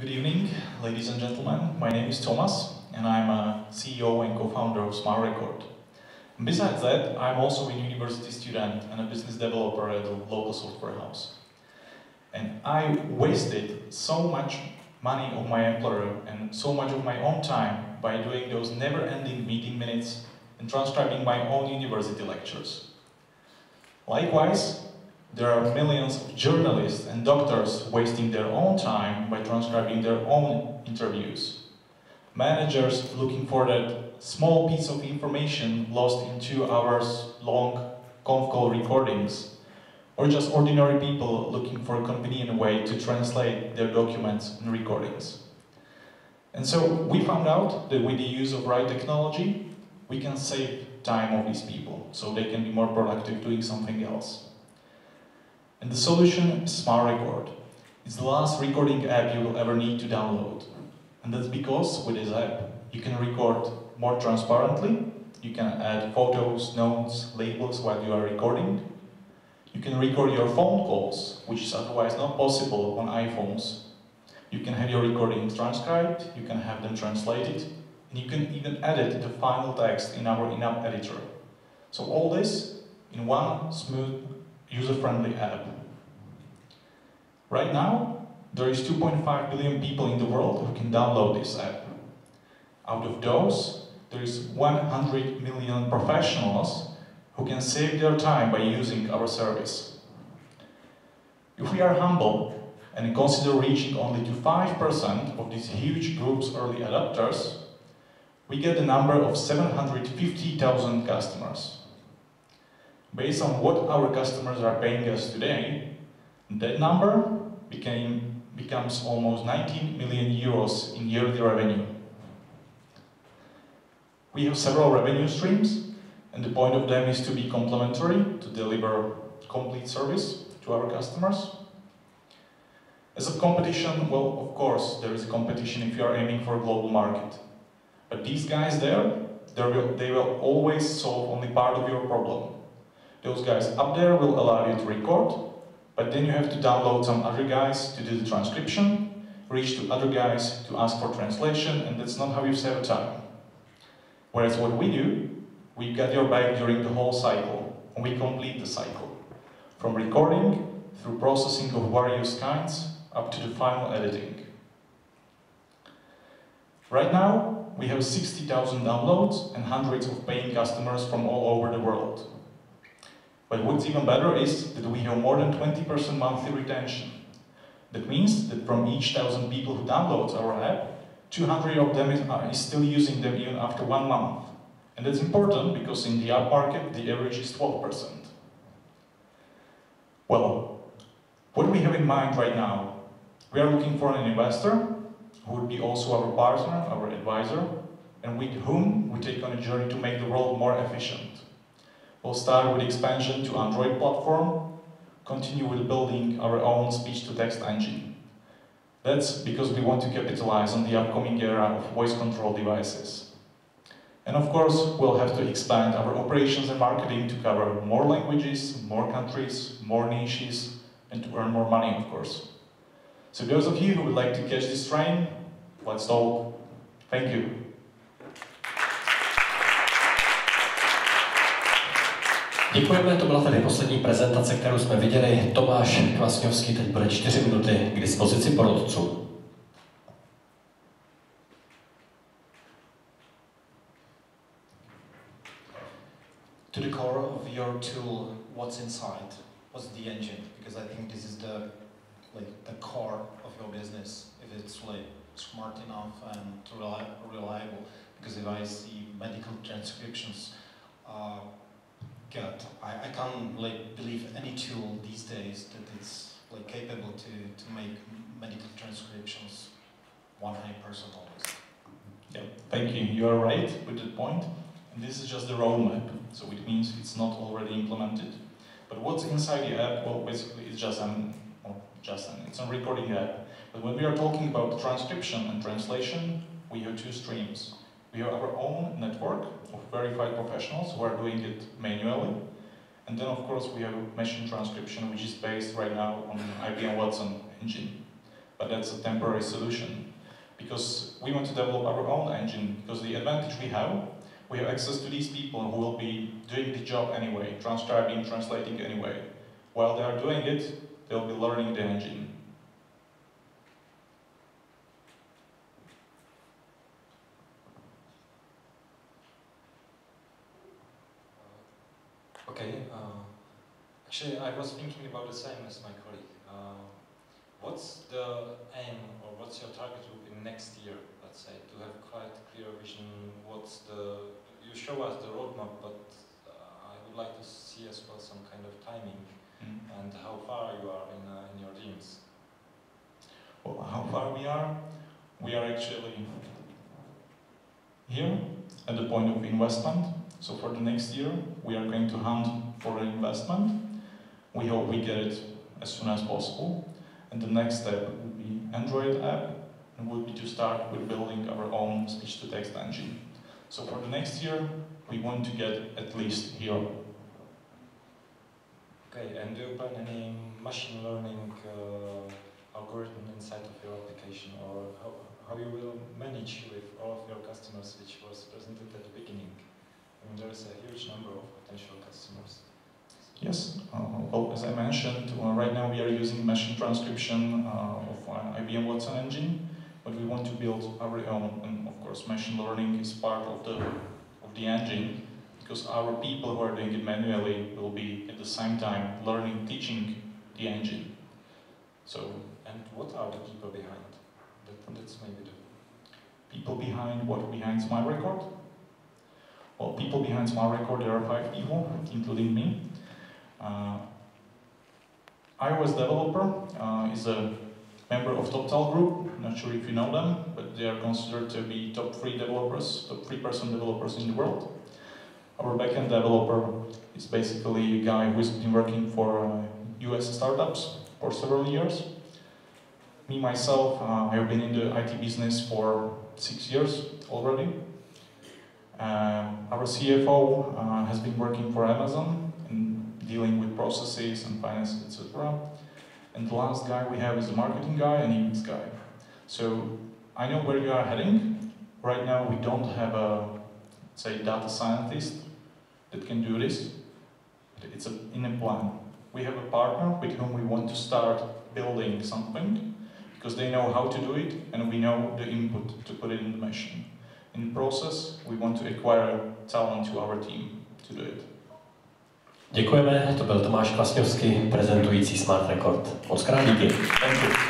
Good evening, ladies and gentlemen. My name is Thomas, and I'm a CEO and co-founder of Smart Record. Besides that, I'm also a university student and a business developer at a local software house. And I wasted so much money of my employer and so much of my own time by doing those never-ending meeting minutes and transcribing my own university lectures. Likewise, there are millions of journalists and doctors wasting their own time by transcribing their own interviews. Managers looking for that small piece of information lost in two hours long conf call recordings, or just ordinary people looking for a convenient way to translate their documents and recordings. And so we found out that with the use of right technology, we can save time of these people, so they can be more productive doing something else. And the solution is Smart Record. It's the last recording app you will ever need to download. And that's because with this app, you can record more transparently, you can add photos, notes, labels while you are recording. You can record your phone calls, which is otherwise not possible on iPhones. You can have your recordings transcribed, you can have them translated, and you can even edit the final text in our in-app editor. So all this in one smooth user-friendly app. Right now, there is 2.5 billion people in the world who can download this app. Out of those, there is 100 million professionals who can save their time by using our service. If we are humble and consider reaching only to 5% of these huge group's early adopters, we get the number of 750,000 customers. Based on what our customers are paying us today, that number became, becomes almost 19 million euros in yearly revenue. We have several revenue streams, and the point of them is to be complementary, to deliver complete service to our customers. As a competition, well, of course, there is a competition if you are aiming for a global market. But these guys there, they will, they will always solve only part of your problem. Those guys up there will allow you to record, but then you have to download some other guys to do the transcription, reach to other guys to ask for translation, and that's not how you save time. Whereas what we do, we get your back during the whole cycle, and we complete the cycle. From recording, through processing of various kinds, up to the final editing. Right now, we have 60,000 downloads and hundreds of paying customers from all over the world. But what's even better is that we have more than 20% monthly retention. That means that from each thousand people who downloads our app, 200 of them is, uh, is still using them even after one month. And that's important because in the app market, the average is 12%. Well, what do we have in mind right now? We are looking for an investor who would be also our partner, our advisor, and with whom we take on a journey to make the world more efficient. We'll start with expansion to Android platform, continue with building our own speech-to-text engine. That's because we want to capitalize on the upcoming era of voice control devices. And of course, we'll have to expand our operations and marketing to cover more languages, more countries, more niches, and to earn more money, of course. So those of you who would like to catch this train, let's talk. Thank you. Děkujeme, to byla tedy poslední prezentace, kterou jsme viděli. Tomáš Kvasňovský teď bude čtyři minuty k dispozici porodců. To the core of your tool, what's inside? What's the engine? Because I think this is the like the core of your business. If it's like smart enough and reliable. Because if I see medical transcriptions, uh, God, I, I can't like believe any tool these days that it's like capable to, to make medical transcriptions 100% always. Yeah, thank you. You are right with that point. And this is just the roadmap, so it means it's not already implemented. But what's inside the app? Well, basically, it's just an, just an, it's a recording app. But when we are talking about transcription and translation, we have two streams. We have our own network of verified professionals who are doing it manually. And then, of course, we have machine transcription, which is based right now on IBM Watson engine. but that's a temporary solution. Because we want to develop our own engine, because the advantage we have, we have access to these people who will be doing the job anyway, transcribing, translating anyway. While they are doing it, they'll be learning the engine. Okay. Uh, actually, I was thinking about the same as my colleague. Uh, what's the aim or what's your target group in next year, let's say, to have quite clear vision? What's the, you show us the roadmap, but uh, I would like to see as well some kind of timing Mm. and how far you are in, uh, in your dreams. Well, how far we are? We are actually here at the point of investment. So for the next year, we are going to hunt for an investment. We hope we get it as soon as possible. And the next step will be Android app, and will be to start with building our own speech-to-text engine. So for the next year, we want to get at least here. Okay, and do you plan any machine learning uh, algorithm inside of your application or how, how you will manage with all of your customers which was presented at the beginning? I mean, there is a huge number of potential customers. Yes, uh, well, as I mentioned, uh, right now we are using machine transcription uh, of uh, IBM Watson engine, but we want to build our own, and of course machine learning is part of the, of the engine, because our people who are doing it manually will be at the same time learning, teaching the engine. So And what are the people behind? That, that's maybe the people behind what behind Smart Record? Well, people behind Smart Record, there are five people, including me. Uh, iOS developer uh, is a member of Toptal Group. Not sure if you know them, but they are considered to be top three developers, top three person developers in the world. Our backend developer is basically a guy who's been working for uh, US startups for several years. Me, myself, uh, I've been in the IT business for six years already. Uh, our CFO uh, has been working for Amazon and dealing with processes and finance, etc. And the last guy we have is a marketing guy and UX guy. So I know where you are heading. Right now, we don't have a, say, data scientist that can do this. It's a, in a plan. We have a partner with whom we want to start building something because they know how to do it and we know the input to put it in the machine. In the process, we want to acquire talent to our team to do it. Děkujeme, to byl Tomáš Klasňovský, prezentující Smart Record. Moc krát díky. Thank you.